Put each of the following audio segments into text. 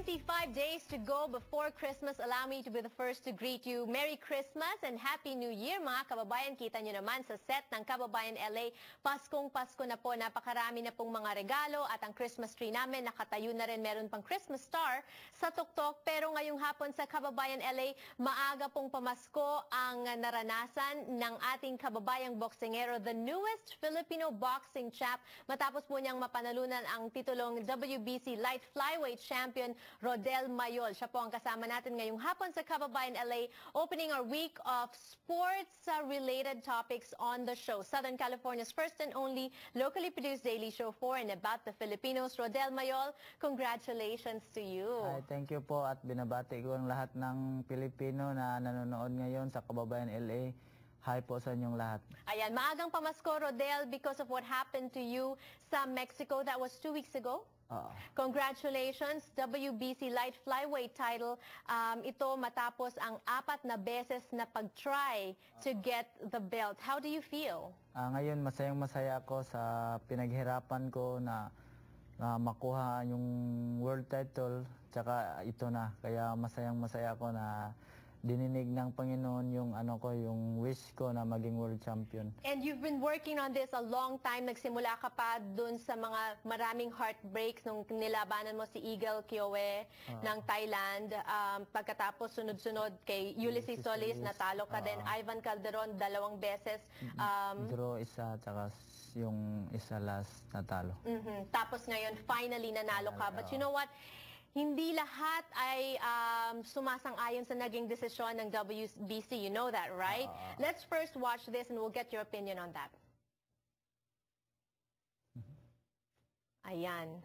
25 days to go before Christmas. Allow me to be the first to greet you. Merry Christmas and Happy New Year mga kababayan. Kita nyo naman sa set ng Kababayan LA. Paskong Pasko na po. Napakarami na pong mga regalo at ang Christmas tree namin nakatayo na rin. Meron pang Christmas star sa tuktok. Pero ngayong hapon sa Kababayan LA, maaga pong pamasko ang naranasan ng ating kababayang boksingero, the newest Filipino boxing champ. Matapos po niyang mapanalunan ang titulong WBC Light Flyweight Champion Rodel Mayol. Siya po ang kasama natin ngayong hapon sa Kababayan LA, opening our week of sports-related topics on the show. Southern California's first and only locally produced daily show for and about the Filipinos. Rodel Mayol, congratulations to you. Ay, thank you po at binabati ko ang lahat ng Pilipino na nanonood ngayon sa Kababayan LA. Hi po sa inyong lahat. Ayan, maagang pamasko, Rodel, because of what happened to you sa Mexico. That was two weeks ago. Congratulations, WBC Light Flyweight title. Um, ito matapos ang apat na beses na pag-try to get the belt. How do you feel? Ah, ngayon masayang masaya ako sa pinaghirapan ko na, na makuha yung world title tsaka ito na. Kaya masayang masaya ako na dininig ng Panginoon yung ano ko, yung wish ko na maging world champion. And you've been working on this a long time. Nagsimula ka pa dun sa mga maraming heartbreaks nung nilabanan mo si Eagle Kiowe ng Thailand. Um, pagkatapos sunod-sunod kay Ulysses Ulysses Solis, Solis. natalo ka din. Oo. Ivan Calderon, dalawang beses. Um, Draw isa tsaka yung isa last natalo. Mhm. Tapos ngayon, finally nanalo ka. But you know what? Hindi lahat ay um, sumasang-ayon sa naging desisyon ng WBC. You know that, right? Oo. Let's first watch this and we'll get your opinion on that. Ayan.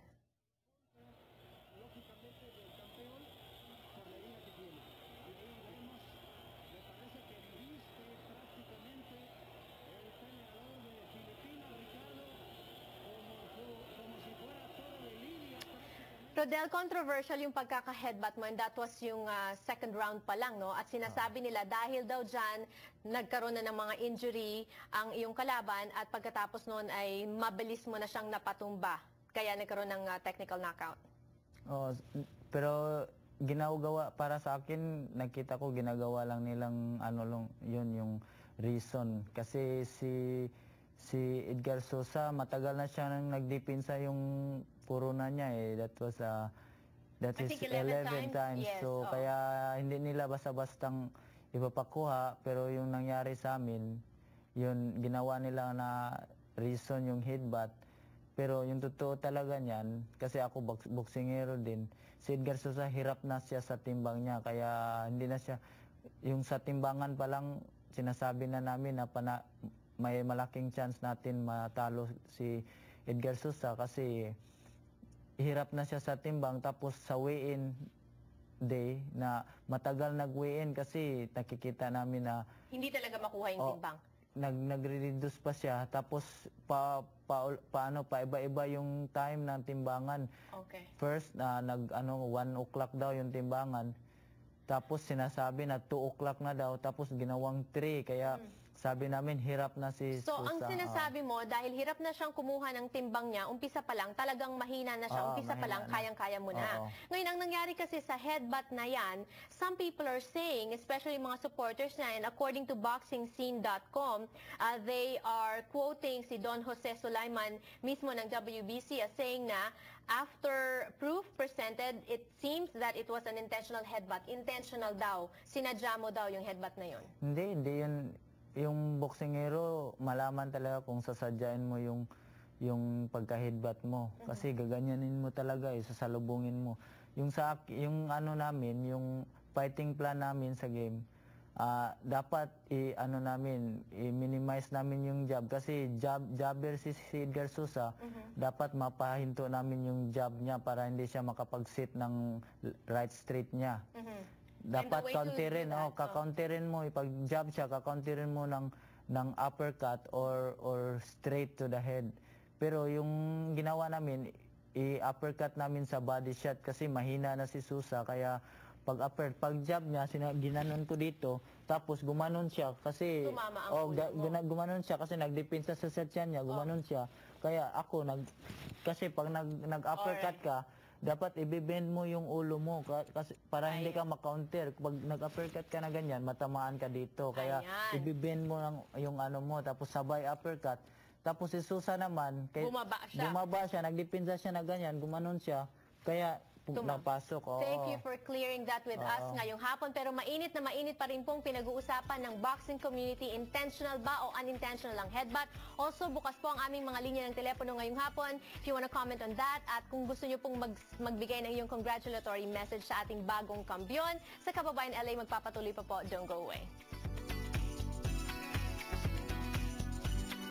Rodel, controversial yung pagkaka-headbutt mo and that was yung ah, second round pa lang, no? At sinasabi nila dahil daw dyan, nagkaroon na ng mga injury ang iyong kalaban at pagkatapos noon ay mabilis mo na siyang napatumba. Kaya nagkaroon ng ah, technical knockout. Oh, pero ginagawa para sa akin, nakita ko ginagawa lang nilang ano lang, yun yung reason. Kasi si si Edgar Sosa, matagal na siya nang nagdepensa yung puruna niya eh. That was uh, that I is think 11 11 times, times. yes, So oo. kaya hindi nila basta-bastang ipapakuha, pero yung nangyari sa amin, yun ginawa nila na reason yung headbutt. Pero yung totoo talaga niyan, kasi ako boksingero din, si Edgar Sosa hirap na siya sa timbang niya, kaya hindi na siya, yung sa timbangan pa lang, sinasabi na namin na pana, may malaking chance natin matalo si Edgar Sosa kasi hirap na siya sa timbang tapos sa weigh-in day na matagal nag-weigh-in kasi nakikita namin na Hindi talaga makuha yung Oh. timbang. nag nagre-reduce pa siya tapos pa, pa paano pa iba-iba yung time ng timbangan. Okay. First na nag ano 1 o'clock daw yung timbangan. Tapos sinasabi na 2 o'clock na daw tapos ginawang 3 kaya sabi namin hirap na si. So, ang Susa, sinasabi mo, dahil hirap na siyang kumuha ng timbang niya, umpisa pa lang, talagang mahina na siya, Oo, umpisa pa mahina lang, na. kayang-kaya mo na. Oo. Ngayon, ang nangyari kasi sa headbutt na yan, some people are saying, especially mga supporters na, and according to boxingscene.com, uh, they are quoting si Don Jose Sulaiman mismo ng WBC as saying na, after proof presented, it seems that it was an intentional headbutt. Intentional daw. Sinadya mo daw yung headbutt na yun. Hindi, hindi yun. Yung boksingero, malaman talaga kung sasadyain mo yung yung pagka-headbutt mo. Kasi gaganyanin mo talaga eh, sasalubungin mo. Yung sa yung ano namin, yung fighting plan namin sa game, ah, dapat i ano namin, i-minimize namin yung jab kasi jab jabber si, si Edgar Sosa, dapat mapahinto namin yung jab niya para hindi siya makapag-sit ng right straight niya Mhm. Dapat do that, oh ka-counterin mo pag jab siya ka-counterin mo ng ng uppercut or or straight to the head. Pero yung ginawa namin i-uppercut namin sa body shot kasi mahina na si Susa kaya pag upper pag jab niya ginanon ko dito tapos gumanon siya kasi Tumama ang oh ga- guna- gumanon siya kasi nagdepensa sa set niya gumanon siya. Kaya ako nag kasi pag nag nag-uppercut ka dapat ibibend mo yung ulo mo ka- kasi para hindi ka ma-counter. Pag nag-uppercut ka na ganyan, matamaan ka dito. Kaya Ayan. ibibend mo lang yung ano mo, tapos sabay uppercut. Tapos si Susa naman, kay, Bumaba siya. bumaba siya, nagdipinsa siya na ganyan, gumanon siya. Kaya Tuma- napasok. Oo. Thank you for clearing that with us Oo. ngayong hapon. Pero mainit na mainit pa rin pong pinag-uusapan ng boxing community. Intentional ba o unintentional ang headbutt? Also, bukas po ang aming mga linya ng telepono ngayong hapon. If you wanna comment on that at kung gusto nyo pong mag- magbigay ng iyong congratulatory message sa ating bagong kambyon, sa Kababayan LA, magpapatuloy pa po. Don't go away.